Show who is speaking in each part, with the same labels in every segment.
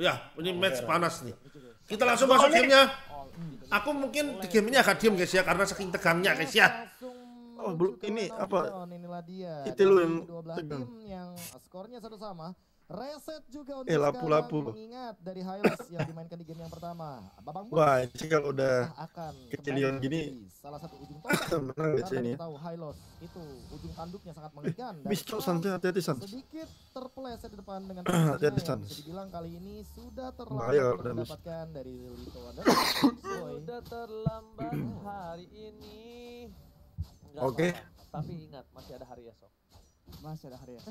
Speaker 1: Ya, ini match panas nih. Kita langsung masuk gamenya. Aku mungkin di game ini agak diem guys ya karena saking tegangnya guys ya.
Speaker 2: Oh, belum ini apa?
Speaker 3: Inilah dia.
Speaker 2: Itu lu yang
Speaker 3: 12
Speaker 2: tegang.
Speaker 3: yang skornya satu sama. Reset juga untuk
Speaker 2: Eh, lapu-lapu
Speaker 3: sekarang
Speaker 2: lu.
Speaker 3: mengingat dari highlights yang dimainkan di game yang pertama. Babang
Speaker 2: Wah, ini kalau udah
Speaker 3: akan
Speaker 2: kecilian
Speaker 3: kembali
Speaker 2: gini.
Speaker 3: salah satu ujung tombak. Karena
Speaker 2: ini.
Speaker 3: tahu Hylos itu ujung tanduknya sangat mengerikan. Sans
Speaker 2: santai hati-hati sans.
Speaker 3: sedikit terpeleset di depan dengan
Speaker 2: Hati-hati, Sans.
Speaker 3: bisa dibilang kali ini sudah
Speaker 2: Bahaya
Speaker 3: terlambat
Speaker 2: mis.
Speaker 3: mendapatkan dari Lito.
Speaker 4: Sudah terlambat hari ini.
Speaker 2: Oke.
Speaker 4: apa-apa. Tapi ingat masih ada hari esok.
Speaker 5: Masih ada hari ya.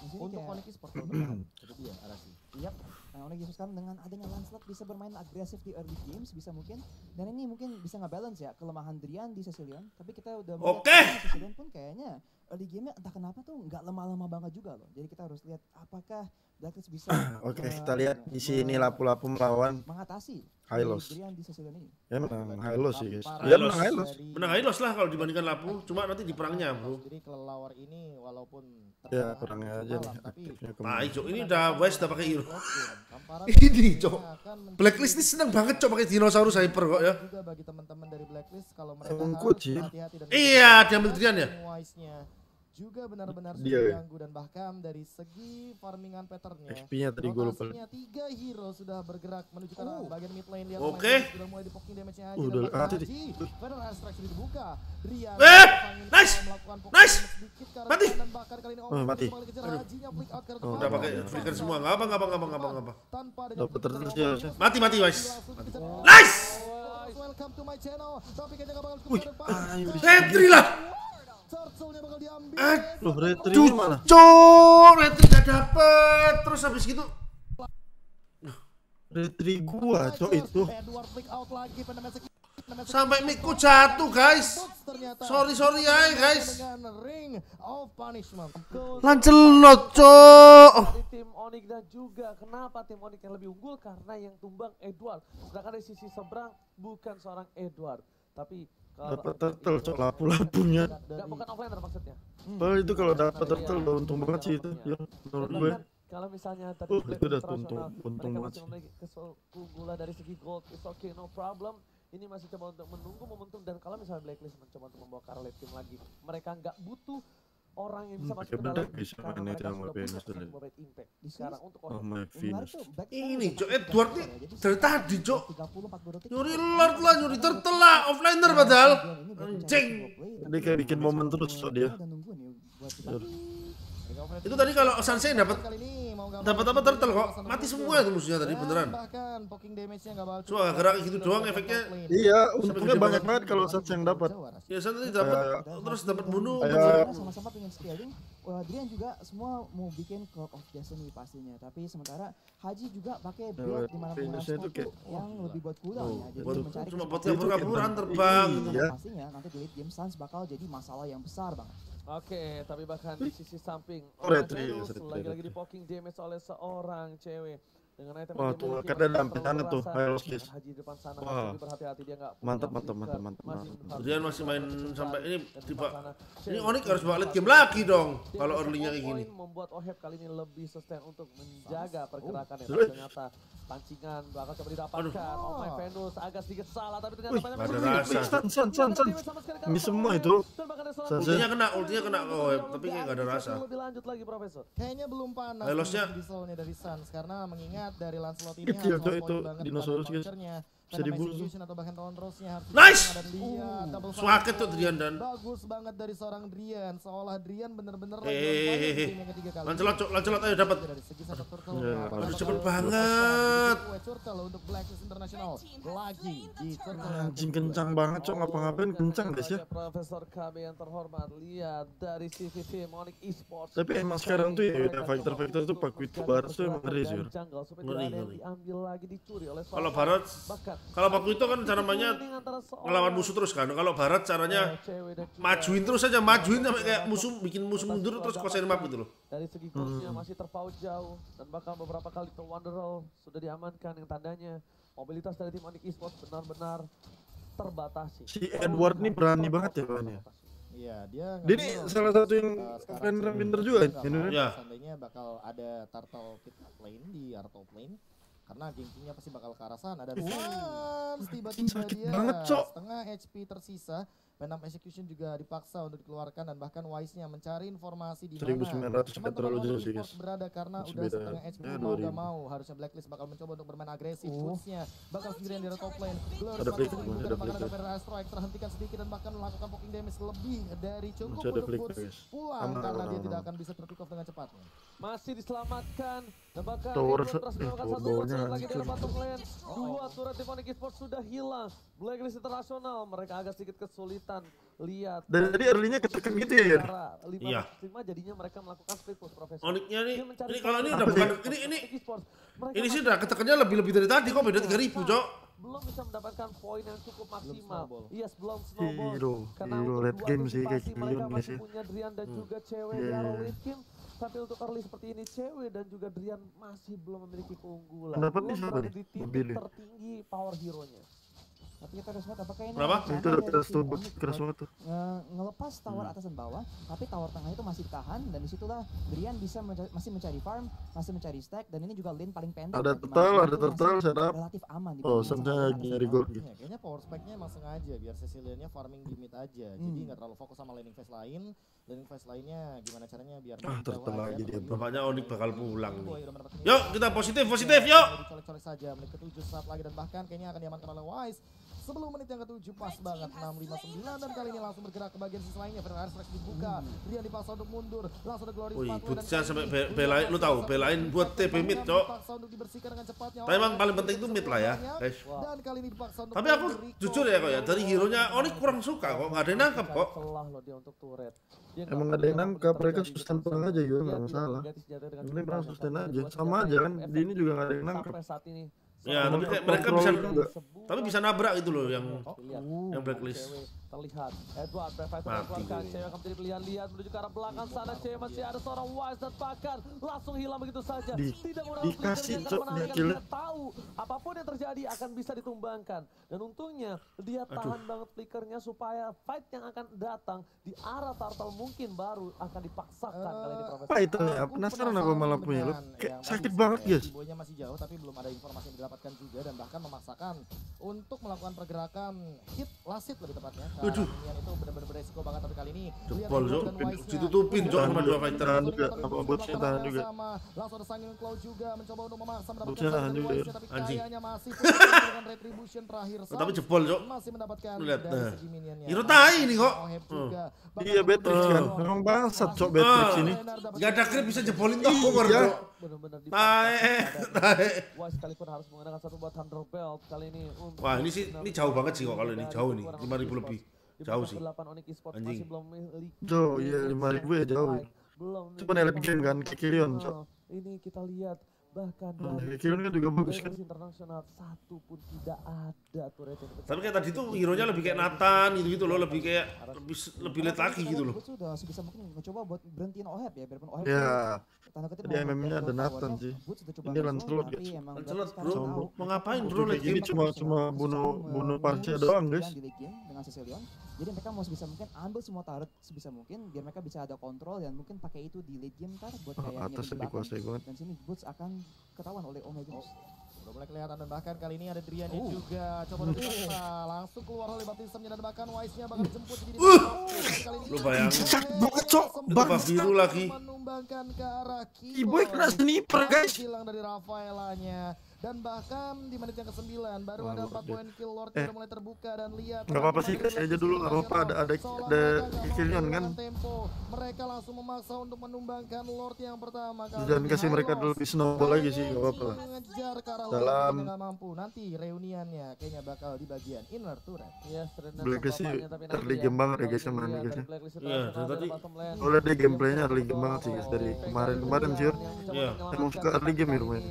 Speaker 5: Di sini
Speaker 3: Untuk
Speaker 5: kayak-
Speaker 3: Onyx Sport kalau bertahan. Itu dia Arasi.
Speaker 5: Yap. Nah, Onyx Yusuf sekarang dengan adanya Lancelot bisa bermain agresif di early games bisa mungkin dan ini mungkin bisa nggak balance ya kelemahan Drian di Cecilion tapi kita udah melihat
Speaker 1: Oke.
Speaker 5: di Cecilion pun kayaknya early game-nya entah kenapa tuh nggak lemah-lemah banget juga loh jadi kita harus lihat apakah Blacklist bisa
Speaker 2: Oke,
Speaker 5: me-
Speaker 2: kita lihat di sini lapu-lapu melawan
Speaker 5: mengatasi
Speaker 2: Hylos.
Speaker 5: dari Drian di Cecilion ini
Speaker 2: Ya menang Hylos sih guys. Ya menang Hylos.
Speaker 3: dari-
Speaker 1: Menang Hylos lah kalau dibandingkan Lapu, cuma nanti di perangnya bro.
Speaker 3: Jadi kelelawar ini walaupun
Speaker 2: Ya perangnya aja nih aktifnya
Speaker 1: Nah,
Speaker 2: ke mana.
Speaker 1: Cok, ini udah West udah pakai
Speaker 3: Tamparan
Speaker 1: Ini, Cok. Blacklist ini seneng banget cok pakai dinosaurus hyper kok ya.
Speaker 3: juga bagi teman-teman dari Blacklist kalau mereka hati-hati dan
Speaker 1: Iya, diambil Drian ya?
Speaker 3: Juga benar-benar
Speaker 2: Dia
Speaker 3: sudah
Speaker 2: ya?
Speaker 3: diganggu dan bahkan dari segi farmingan patternnya
Speaker 2: XP-nya tadi gue lupa.
Speaker 3: rotasinya tiga hero sudah bergerak menuju ke arah
Speaker 5: Oh.
Speaker 3: bagian mid lane dia
Speaker 1: Oke.
Speaker 3: sudah mulai di poking damage-nya Haji
Speaker 2: Uh,
Speaker 3: dan
Speaker 2: udah- ah.
Speaker 3: Haji Feather Extraction dibuka Rian
Speaker 1: Eh, nice.
Speaker 3: coba melakukan poking
Speaker 1: Nice.
Speaker 3: sedikit
Speaker 1: Mati.
Speaker 3: depan dan bahkan kali ini
Speaker 2: Oh, mati.
Speaker 3: kembali kejar Hajinya flick out ke arah
Speaker 2: Oh.
Speaker 1: Udah pakai flicker semua, nggak apa, nggak apa, nggak apa, nggak apa,
Speaker 3: tanpa ada
Speaker 2: terus ya.
Speaker 1: Mati, mati,
Speaker 3: dikejar.
Speaker 1: Nice!
Speaker 3: Welcome to my channel. Tapi bakal ke depan.
Speaker 1: lah.
Speaker 3: Turtle-nya bakal diambil.
Speaker 1: Eh,
Speaker 2: Loh, retri mana?
Speaker 1: Retri gak dapet. Terus habis gitu,
Speaker 2: Retri gua cok itu.
Speaker 1: Sampai miku jatuh guys. Sorry, sorry ya guys. Lancelot cok.
Speaker 4: Tim Onyx dan juga kenapa tim Onyx yang lebih unggul karena yang tumbang Edward. Sedangkan dari sisi seberang bukan seorang Edward, tapi
Speaker 2: Dapat turtle cok lapu-lapunya.
Speaker 4: Nggak, bukan offlaner maksudnya.
Speaker 2: Oh itu kalau dapat turtle udah untung banget sih itu. Ya, menurut gue.
Speaker 4: bahkan kalau misalnya tadi
Speaker 2: Uh, itu udah untung- untung banget sih.
Speaker 4: keunggulan dari segi gold, it's okay, no problem. Ini masih coba untuk menunggu momentum dan kalau misalnya Blacklist mencoba untuk membawa Carlet tim lagi, mereka nggak butuh orang yang bisa
Speaker 2: Hmm,
Speaker 4: masuk ke dalam
Speaker 2: bisa
Speaker 4: karena mereka sudah punya Mobile Impact.
Speaker 5: Di
Speaker 4: Sekarang untuk
Speaker 2: Oh
Speaker 5: tuh, back
Speaker 1: Ini, Cok, Edward nih
Speaker 5: ya,
Speaker 1: dari tadi, Cok.
Speaker 5: 30, 40 detik.
Speaker 1: Nyuri lord lah, nyuri turtle lah. Offlaner padahal. Anjing.
Speaker 2: Dia kayak bikin momen terus cok dia.
Speaker 1: Itu tadi kalau Sansei dapat
Speaker 3: Kali ini mau nggak
Speaker 1: dapat apa turtle kok. Mati semua itu musuhnya tadi beneran.
Speaker 3: Bahkan poking damage-nya nggak bakal
Speaker 1: Cuma gerak gitu doang efeknya.
Speaker 2: Iya, untungnya banyak
Speaker 1: banget.
Speaker 2: banget kalau Sats yang dapat.
Speaker 1: Ya San tadi dapat terus dapat bunuh.
Speaker 5: Sama-sama pengen scaling. Wah, Adrian juga semua mau bikin Cloud of Destiny pastinya. Tapi sementara Haji juga pakai build di mana
Speaker 2: kayak-
Speaker 5: yang lebih buat cooldown
Speaker 2: Oh,
Speaker 5: ya. Jadi
Speaker 1: buat-
Speaker 5: mencari
Speaker 1: cuma buat kabur-kaburan
Speaker 2: Itu
Speaker 1: terbang. gitu.
Speaker 2: Iya.
Speaker 5: Pastinya nanti di late game Suns bakal jadi masalah yang besar banget.
Speaker 4: Oke, tapi bahkan di sisi samping
Speaker 2: Oh, retri,
Speaker 4: Venus
Speaker 2: retri,
Speaker 4: lagi-lagi
Speaker 2: retri.
Speaker 4: di poking damage oleh seorang cewek dengan item
Speaker 2: Wah,
Speaker 4: yang
Speaker 2: tuh, sampai
Speaker 4: terlalu
Speaker 2: sana tuh,
Speaker 4: Haji depan sana
Speaker 2: Wah.
Speaker 4: berhati-hati dia nggak punya
Speaker 2: Mantap, mantap, mantap, mantap,
Speaker 1: Drian masih main sampai ini tiba. Ini Onyx harus balik game lagi dong.
Speaker 4: Dia
Speaker 1: Kalau early-nya kayak gini.
Speaker 4: membuat Oheb kali ini lebih sustain untuk menjaga pergerakannya.
Speaker 2: Oh.
Speaker 4: Ternyata pancingan bakal coba didapatkan. Oh my Venus agak sedikit salah tapi ternyata banyak
Speaker 1: ada rasa.
Speaker 2: San, san, san. Ini semua itu. San.
Speaker 1: Ultinya kena, ultinya kena ke Oheb, tapi kayak gak ada rasa.
Speaker 4: Lebih lanjut lagi Profesor.
Speaker 3: Kayaknya belum panas nih dieselnya dari Suns karena mengingat dari Lancelot ini
Speaker 2: Kecil,
Speaker 3: harus
Speaker 2: itu
Speaker 3: banget
Speaker 2: dinosaurus, guys. Bisa
Speaker 3: Venom
Speaker 2: dibunuh tuh.
Speaker 3: Execution atau bahkan Tondrosnya harus
Speaker 1: Nice!
Speaker 3: dan lihat double
Speaker 1: Sakit
Speaker 3: fire.
Speaker 1: tuh Drian dan.
Speaker 3: Bagus banget dari seorang Drian, seolah Drian bener-bener
Speaker 1: Eh, eh,
Speaker 3: ketiga kali.
Speaker 1: Lancelot, Cok, Lancelot ayo dapat.
Speaker 3: Dari segi turtle,
Speaker 2: harus
Speaker 1: cepet banget.
Speaker 3: Kue turtle untuk Blacklist International lagi di turtle.
Speaker 2: Anjing kencang banget cok ngapa-ngapain kencang guys ya.
Speaker 4: Profesor KB yang terhormat lihat dari tim Onyx Esports.
Speaker 2: Tapi emang sekarang tuh ya udah fighter-fighter tuh Paku itu Barat tuh emang ngeri sih.
Speaker 1: Ngeri,
Speaker 4: ada
Speaker 1: ngeri.
Speaker 4: diambil lagi dicuri oleh
Speaker 1: Kalau Barat, kalau Paku itu kan cara mainnya ngelawan musuh terus kan. Kalau Barat caranya
Speaker 4: juga
Speaker 1: majuin terus aja, majuin sampai kayak musuh bikin musuh mundur terus kuasain map gitu loh.
Speaker 4: dari segi goalsnya masih terpaut jauh dan bahkan beberapa kali ke Wonderall sudah diamankan yang tandanya mobilitas dari tim Onyx Esports benar-benar terbatasi.
Speaker 2: Si Edward nih berani banget ya mainnya.
Speaker 6: Iya, dia
Speaker 2: Dia ini salah satu yang fan
Speaker 6: sih.
Speaker 2: pinter juga ini.
Speaker 6: mau
Speaker 1: Iya.
Speaker 6: Seandainya bakal ada turtle pit lane di Arto Plane karena gamingnya pasti bakal ke arah sana dan tiba-tiba dia
Speaker 2: banget,
Speaker 6: setengah HP tersisa Venom Execution juga dipaksa untuk dikeluarkan dan bahkan Wise-nya mencari informasi di mana
Speaker 2: 1900 nggak
Speaker 6: teman-teman
Speaker 2: terlalu jauh
Speaker 6: Onyx
Speaker 2: sih
Speaker 6: Esports
Speaker 2: guys.
Speaker 6: berada karena
Speaker 2: Masih
Speaker 6: udah
Speaker 2: beda.
Speaker 6: setengah HP
Speaker 2: Ya,
Speaker 6: mau gak
Speaker 2: 2000.
Speaker 6: mau harusnya Blacklist bakal mencoba untuk bermain agresif
Speaker 5: Uh.
Speaker 6: Boots-nya bakal sendirian di top lane Blur
Speaker 2: Ada flick,
Speaker 6: menggunakan
Speaker 2: ada
Speaker 6: bahkan
Speaker 2: flick,
Speaker 6: ada Barrier Strike terhentikan sedikit dan bahkan melakukan poking damage lebih dari cukup untuk
Speaker 2: guys.
Speaker 6: pulang
Speaker 2: Aman,
Speaker 6: karena
Speaker 2: aman,
Speaker 6: dia
Speaker 2: aman.
Speaker 6: tidak akan bisa terpick off dengan cepatnya
Speaker 4: Masih diselamatkan dan bahkan terus
Speaker 2: eh,
Speaker 4: melakukan satu lagi dari bottom lane. Dua turret Phoenix Esports sudah hilang. Blacklist Internasional mereka agak sedikit kesulitan lihat.
Speaker 2: Dan tadi early-nya ketekan gitu ya, Yan?
Speaker 1: Iya.
Speaker 4: lima jadinya mereka melakukan split push profesor.
Speaker 1: Onyxnya nih, ini kalau ini udah bukan, ini ini
Speaker 4: Phoenix Esports. Mereka
Speaker 1: ini sih udah ketekannya lebih lebih dari tadi kok beda 3000 cok.
Speaker 4: belum bisa mendapatkan poin yang cukup maksimal.
Speaker 6: snowball.
Speaker 4: Yes, belum snowball.
Speaker 2: Hero,
Speaker 4: Karena
Speaker 2: hero
Speaker 4: untuk
Speaker 2: late game sih kayak
Speaker 4: antisipasi mereka masih
Speaker 2: ya.
Speaker 4: punya Drian dan
Speaker 1: Hmm.
Speaker 4: juga cewek di
Speaker 2: iya.
Speaker 4: late game. Tapi untuk early seperti ini cewek dan juga Drian masih belum memiliki keunggulan.
Speaker 2: Pendapat
Speaker 4: belum
Speaker 2: nih siapa
Speaker 4: berada
Speaker 2: nih?
Speaker 4: di titik tertinggi power hero-nya.
Speaker 5: Tapi kita harus lihat apakah ini
Speaker 1: Berapa?
Speaker 2: Itu keras banget tuh.
Speaker 5: nge- ngelepas tower
Speaker 2: Hmm.
Speaker 5: atas dan bawah, tapi tower tengah itu masih ditahan dan di situlah Brian bisa menca- masih mencari farm, masih mencari stack dan ini juga lane paling pendek.
Speaker 2: Ada turtle, ada turtle, setup.
Speaker 5: Relatif aman di
Speaker 2: Oh,
Speaker 5: bawah
Speaker 2: Sam
Speaker 5: sana
Speaker 2: saya
Speaker 5: atas
Speaker 2: lagi
Speaker 5: dan
Speaker 2: nyari
Speaker 5: bawah.
Speaker 2: gold gitu.
Speaker 6: Ya, kayaknya power spec-nya emang sengaja biar Ceciliannya farming di mid aja. Jadi
Speaker 5: Hmm.
Speaker 6: nggak terlalu fokus sama laning phase lain. Laning phase lainnya gimana caranya biar
Speaker 2: Ah, turtle
Speaker 6: aja,
Speaker 2: lagi dia,
Speaker 1: Bapaknya Onyx bakal pulang nih. Yuk kita positif positif yuk.
Speaker 6: Dicolek-colek saja menit ketujuh saat lagi dan bahkan kayaknya akan diamankan oleh Wise. Sebelum menit yang ketujuh pas banget 659 dan kali ini langsung bergerak ke bagian sisi lainnya. Fernand Airstrike dibuka. Rian dipaksa untuk mundur. Langsung ada Glory
Speaker 1: Wih,
Speaker 6: kali
Speaker 1: sampai be- belain, lu tahu, belain buat TP mid, Cok.
Speaker 6: Dipaksa untuk dibersihkan dengan cepatnya.
Speaker 1: Tapi emang paling penting itu mid lah ya, guys.
Speaker 6: Dan kali ini dipaksa untuk
Speaker 1: Tapi aku jujur ya kok ya dari hero nya Onyx kurang suka kok nggak ada yang nangkep kok.
Speaker 2: Emang
Speaker 4: nggak
Speaker 2: ada yang
Speaker 4: terjadi
Speaker 2: mereka
Speaker 4: gitu.
Speaker 2: sustain perang aja juga, nggak masalah. Ini
Speaker 4: banyak,
Speaker 2: sustain aja, sama aja kan. Di ini juga nggak ada yang nangkep.
Speaker 1: Ya, tapi kayak mereka bisa tapi bisa nabrak itu loh yang
Speaker 4: Lihat.
Speaker 1: yang blacklist.
Speaker 4: Terlihat Edward dikeluarkan
Speaker 1: gue.
Speaker 4: cewek akan menjadi pilihan lihat menuju ke arah belakang sana cewek masih ada seorang Wise dan bahkan langsung hilang begitu saja
Speaker 2: Di-
Speaker 4: tidak mau
Speaker 2: dikasih, Cok, dia
Speaker 4: dia
Speaker 2: kill.
Speaker 4: tahu apa pun yang terjadi akan bisa ditumbangkan dan untungnya dia tahan banget flickernya supaya fight yang akan datang di arah turtle mungkin baru akan dipaksakan kali ini Profesor
Speaker 2: Apa itu ya?
Speaker 6: Aku
Speaker 2: Penasaran apa
Speaker 6: penasaran
Speaker 2: malah punya lu? sakit banget guys.
Speaker 6: Ibonya masih jauh tapi belum ada informasi yang didapatkan juga dan bahkan memaksakan untuk melakukan pergerakan hit last hit lebih tepatnya.
Speaker 1: Waduh.
Speaker 6: Yang itu benar-benar beresiko banget tapi kali ini
Speaker 1: Jebol,
Speaker 6: lihat
Speaker 1: Cok.
Speaker 6: dan Wise-nya.
Speaker 1: Ditutupin, Cok, sama dua fighter.
Speaker 2: Tahan juga, apa tahan.
Speaker 6: Langsung ada Sangin Cloud juga mencoba untuk memaksa mendapatkan
Speaker 2: tahan juga, ya.
Speaker 6: tapi
Speaker 1: Anjing.
Speaker 6: kayaknya masih punya dengan retribution terakhir.
Speaker 1: Oh, tapi
Speaker 6: Sam
Speaker 1: jebol cok.
Speaker 6: masih mendapatkan
Speaker 1: Lu lihat,
Speaker 6: dari
Speaker 1: nah. Hero tai ini kok.
Speaker 6: Bahkan
Speaker 2: Iya Beatrix kan. Memang bangsat cok Beatrix
Speaker 1: Ah.
Speaker 2: ini.
Speaker 1: Gak ada grip bisa jebolin tower
Speaker 2: Iya.
Speaker 4: Benar-benar
Speaker 1: tae.
Speaker 4: Wise sekalipun harus menggunakan satu buat Thunder Belt kali ini untuk
Speaker 1: Wah, ini sih ini jauh banget sih kok kalau ini jauh nih,
Speaker 4: kekurangan
Speaker 1: 5000
Speaker 4: Onyx
Speaker 1: lebih. Jauh sih. Anjing.
Speaker 4: masih belum memiliki
Speaker 2: Jauh, iya, 5.000 ya jauh.
Speaker 4: belum
Speaker 2: Cuma elit game kan, Cok.
Speaker 4: Oh, ini kita lihat bahkan
Speaker 2: Nah,
Speaker 4: dari
Speaker 2: kan juga bagus kan.
Speaker 4: Internasional satu pun tidak ada turret yang
Speaker 1: Tapi kayak tadi tuh hero nya lebih kayak Nathan gitu gitu loh, lebih kayak lebih lebih lihat lagi gitu loh.
Speaker 5: Sudah sebisa mungkin mencoba buat berhentiin Oheb ya, biarpun Oheb
Speaker 2: Ya,
Speaker 5: tanda kutip
Speaker 2: MM-nya ada Nathan sih. Ini Lancelot, guys.
Speaker 1: Lancelot, bro. Mau ngapain, bro, late game?
Speaker 5: bisa
Speaker 2: Cuma- cuma bunuh- bunuh Parcia doang, guys.
Speaker 5: Dengan Cecilion. Jadi mereka mau sebisa mungkin ambil semua turret sebisa mungkin biar mereka bisa ada kontrol dan mungkin pakai itu di late game ntar buat
Speaker 2: Oh,
Speaker 5: kayak
Speaker 2: atasnya
Speaker 5: nyari belakang.
Speaker 2: dikuasai banget.
Speaker 5: Dan sini Boots akan ketahuan oleh Omega.
Speaker 6: Udah mulai kelihatan dan bahkan kali ini ada Drian
Speaker 5: Uh.
Speaker 6: juga coba paksa langsung keluar oleh baptismnya dan bahkan Wise-nya bakal dijemput jadi
Speaker 1: Uh.
Speaker 6: kali ini
Speaker 1: Lu bayangin.
Speaker 2: Sakit banget, Cok.
Speaker 1: Bak biru lagi.
Speaker 6: menumbangkan ke arah
Speaker 2: Iboy kena sniper guys.
Speaker 6: hilang dari Rafaelanya dan bahkan di menit yang ke-9 baru
Speaker 2: Wah,
Speaker 6: ada
Speaker 2: luar
Speaker 6: 4 poin kill Lord yang
Speaker 2: Eh.
Speaker 6: udah mulai terbuka dan lihat
Speaker 2: Nggak apa-apa sih, kasih aja dulu, nggak apa-apa, ada- ada- ada Kilian kan.
Speaker 6: tempo mereka langsung memaksa untuk menumbangkan Lord yang pertama kali
Speaker 2: Jangan kasih mereka dulu di snowball lagi sih, nggak apa-apa
Speaker 6: mengejar
Speaker 2: Dalam-
Speaker 6: nggak mampu nanti reuniannya kayaknya bakal di bagian inner turret
Speaker 4: Renan
Speaker 2: Blacklist
Speaker 4: sama
Speaker 2: sih early
Speaker 4: ya,
Speaker 2: game banget ya guys,
Speaker 4: dilihat
Speaker 2: guys ya.
Speaker 1: Iya, tadi-.
Speaker 2: Soalnya dia gameplaynya early game banget sih guys dari kemarin-kemarin sih. ya.
Speaker 1: Iya.
Speaker 2: Emang suka early game ya lumayan.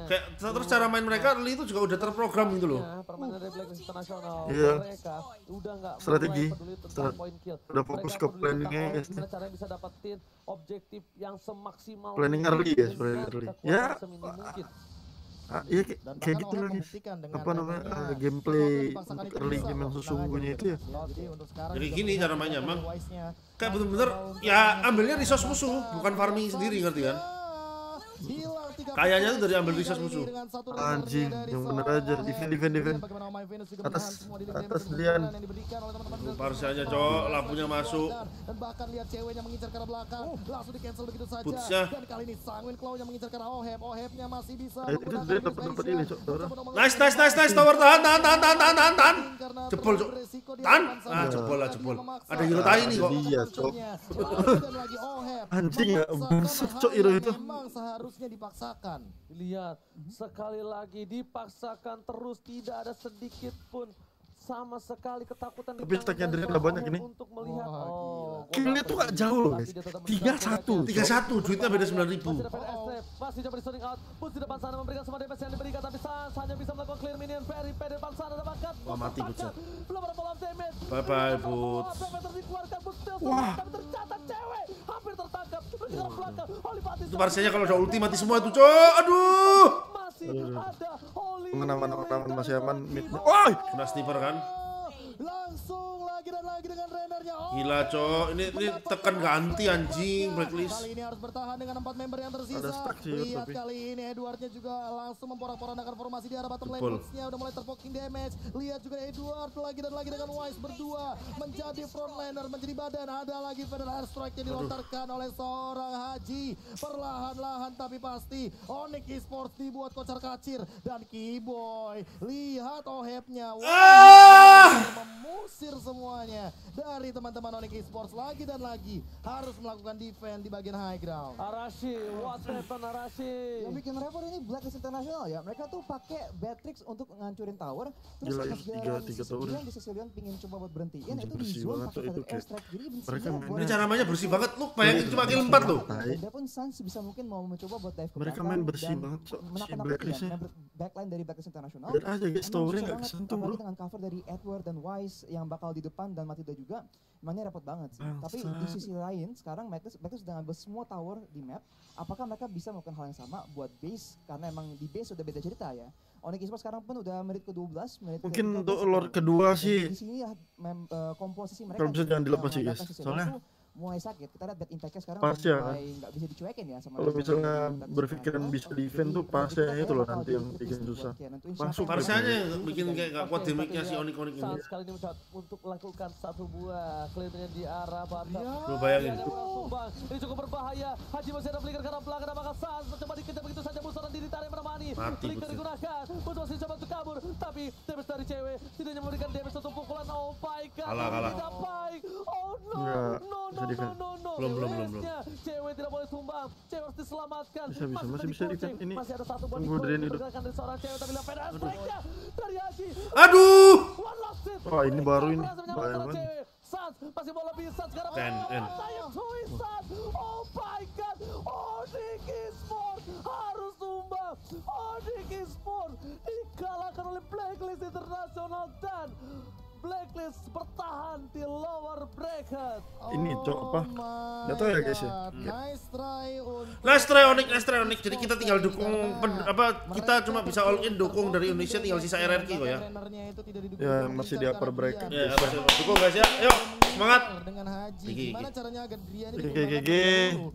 Speaker 1: Kayak terus cara main mereka early itu juga udah terprogram gitu loh.
Speaker 4: Ya, permainan Internasional
Speaker 2: Iya.
Speaker 4: mereka udah nggak
Speaker 2: Strategi. udah fokus ke planningnya, guys.
Speaker 4: Gimana caranya bisa dapetin objektif yang semaksimal
Speaker 2: Planning
Speaker 4: mungkin
Speaker 2: early, guys,
Speaker 4: dengan
Speaker 2: planning early. Ya. Ah, iya kayak, gitu lah guys. Apa namanya eh, gameplay untuk early game yang sesungguhnya itu ya.
Speaker 6: Jadi untuk sekarang
Speaker 1: Jadi
Speaker 6: juga
Speaker 1: gini cara mainnya, emang. Kayak bener-bener ya ambilnya resource musuh, bukan farming sendiri ngerti kan? Kayaknya tuh dari ambil resource
Speaker 6: ini
Speaker 1: musuh.
Speaker 2: Anjing, yang bener
Speaker 6: seorang
Speaker 2: aja. Defend, defend, defend. Atas- atas
Speaker 6: damage
Speaker 2: Dian.
Speaker 6: yang diberikan oleh teman-teman dari
Speaker 1: Parsianya,
Speaker 6: Spurs.
Speaker 1: Cok. Lampunya masuk.
Speaker 6: dan bahkan lihat ceweknya mengincar ke arah belakang langsung di cancel begitu saja
Speaker 1: Putsnya.
Speaker 6: dan kali ini Sangwin Claw yang mengincar ke arah Oheb Ohebnya masih bisa
Speaker 2: Eh, itu dia dapat-
Speaker 6: Basia.
Speaker 2: ini, Cok,
Speaker 6: untuk
Speaker 1: Nice, nice, nice, nice. Tower tahan, tahan, tahan, tahan, tahan, tahan, Jebol, Cok.
Speaker 6: Depan
Speaker 1: Ah, jebol lah, jebol. Ada hero tai nih kok.
Speaker 2: Iya, Cok. Anjing ya, buset, Cok,
Speaker 6: yang
Speaker 2: itu.
Speaker 6: Memang seharusnya dipaksakan.
Speaker 4: Lihat, sekali lagi dipaksakan terus tidak ada sedikit pun sama sekali ketakutan di
Speaker 2: Tapi stacknya
Speaker 4: dari
Speaker 2: Adrian
Speaker 4: seorang
Speaker 2: banyak ini.
Speaker 4: untuk melihat. Oh,
Speaker 2: Killnya tuh gak jauh loh, guys. 3-1.
Speaker 1: Tiga satu, duitnya beda sembilan ribu.
Speaker 4: Masih dapat Estrep, masih coba di shooting out. Bus di depan sana memberikan semua DPS yang diberikan tapi Sans hanya bisa melakukan clear minion very pede depan sana ada bakat.
Speaker 1: Wah, mati Butch.
Speaker 4: Belum ada pola damage.
Speaker 1: Bye bye,
Speaker 4: still Wah. tapi tercatat cewek hampir tertangkap.
Speaker 1: Itu Parsianya kalau udah ulti mati semua tuh, Cok. Aduh.
Speaker 4: Masih ada Holy
Speaker 2: Aman, aman, aman, aman, masih aman. Mid.
Speaker 4: Keyboard.
Speaker 2: Woi!
Speaker 1: Kena sniper kan?
Speaker 6: Langsung lagi dan lagi dengan rendernya. Oh,
Speaker 1: Gila, Cok. Ini ini tekan ganti anjing blacklist.
Speaker 6: Kali ini harus bertahan dengan empat member yang tersisa.
Speaker 2: Ada stuck sih,
Speaker 6: Lihat
Speaker 2: tapi.
Speaker 6: kali ini Edwardnya juga langsung memporak-porandakan formasi di arah bottom lane. Boots-nya udah mulai terpoking damage. Lihat juga Edward lagi dan lagi dengan Wise berdua menjadi frontliner, menjadi badan. Ada lagi Federal Airstrike yang dilontarkan oleh seorang Haji. Perlahan-lahan tapi pasti Onyx Esports dibuat kocar kacir dan Keyboy. Lihat ohebnya. Wise
Speaker 1: Ah!
Speaker 6: memusir semuanya dari teman-teman Onyx Esports lagi dan lagi harus melakukan defense di bagian high ground.
Speaker 4: Arashi, what happened Arashi?
Speaker 5: Yang bikin repot ini Blacklist International ya. Mereka tuh pakai Batrix untuk ngancurin tower. Terus
Speaker 2: Gila,
Speaker 5: pas
Speaker 2: tiga-
Speaker 5: si
Speaker 2: tower.
Speaker 5: Sicilian, di Sicilian pingin coba buat berhentiin. Itu di
Speaker 2: bersih
Speaker 5: zone
Speaker 2: banget,
Speaker 5: pakai.
Speaker 2: Itu
Speaker 5: Airstrike. Jadi
Speaker 2: mereka
Speaker 1: Ini cara mainnya bersih banget. Lu bayangin cuma kill 4 tuh.
Speaker 2: Tai.
Speaker 5: Dan dia pun Suns bisa mungkin mau mencoba buat dive ke
Speaker 2: Mereka main bersih banget, Cok. Si
Speaker 5: member- backline dari Blacklist International.
Speaker 2: Lihat aja guys,
Speaker 5: Emang
Speaker 2: towernya
Speaker 5: susah
Speaker 2: gak
Speaker 5: banget,
Speaker 2: kesentuh bro.
Speaker 5: dengan cover dari Edward dan Wise yang bakal di depan dan Matilda juga, emangnya repot banget sih. Tapi di sisi lain, sekarang Blacklist, Blacklist sudah ngambil semua tower di map. Apakah mereka bisa melakukan hal yang sama buat base? Karena emang di base udah beda cerita ya. Onyx Esports sekarang pun udah menit ke-12, menit
Speaker 2: Mungkin
Speaker 5: ke-13
Speaker 2: untuk lord kedua sih
Speaker 5: Di sini ya mem, eh, komposisi mereka
Speaker 2: Kalau bisa jangan dilepas sih.
Speaker 5: Sicilian
Speaker 2: Soalnya
Speaker 5: tuh mulai sakit. Kita lihat bad impact-nya sekarang
Speaker 2: Pas ya.
Speaker 5: mulai nggak bisa dicuekin ya sama
Speaker 2: kalau misalnya berpikiran bisa defend
Speaker 5: Jadi,
Speaker 2: tuh
Speaker 5: eh,
Speaker 2: pasnya
Speaker 5: kita
Speaker 2: itu loh
Speaker 5: bakal
Speaker 2: nanti yang bikin susah. Masuk
Speaker 5: siapa yang
Speaker 1: bikin kayak gak kuat
Speaker 4: tapi
Speaker 1: si
Speaker 4: lihat,
Speaker 1: Onyx-Onyx ini.
Speaker 4: Sans kali ini untuk melakukan satu buah clearnya di arah batam.
Speaker 1: Lu bayangin.
Speaker 4: Ini Sumbang. Ini cukup berbahaya. Haji masih ada flicker karena belakang apakah Sans mencoba dikejar begitu saja musuh dan diri tarik menemani. Flicker digunakan. Bus masih coba untuk kabur. Tapi damage dari cewek tidak hanya memberikan damage untuk pukulan. Oh my god. Tidak baik. Oh no. No no.
Speaker 1: Belum, belum, belum, belum.
Speaker 4: Cewek tidak boleh tumbang. Cewek harus diselamatkan.
Speaker 2: Bisa, bisa, masih bisa defend. Ini
Speaker 4: Masih ada satu Nicole
Speaker 2: Dren
Speaker 4: yang dipergerakan dari seorang cewek tapi lepas strike-nya dari Haji.
Speaker 1: Aduh.
Speaker 2: Wah, ini baru ini. Bahaya banget.
Speaker 4: Sans masih bola bisa sekarang.
Speaker 1: Ten, ten.
Speaker 4: Oh my god. Sport harus tumbang. Odik Sport dikalahkan oleh Blacklist Internasional dan Blacklist bertahan di lower bracket.
Speaker 2: Ini, Cok, apa?
Speaker 6: my
Speaker 2: Nggak tahu ya, guys, ya.
Speaker 6: Nice try untuk
Speaker 1: Nice try Onyx, nice try Onyx. Jadi kita tinggal dukung pen- apa kita cuma bisa all in dukung dari Indonesia tinggal sisa RRQ kok ya.
Speaker 6: Trainernya itu tidak didukung
Speaker 2: Ya, masih di upper bracket.
Speaker 6: dia
Speaker 1: Ya, masih dukung guys ya. Yuk, semangat.
Speaker 6: dengan Haji.
Speaker 1: Gigi,
Speaker 6: Gimana
Speaker 1: gigi.
Speaker 6: caranya agar Drian ini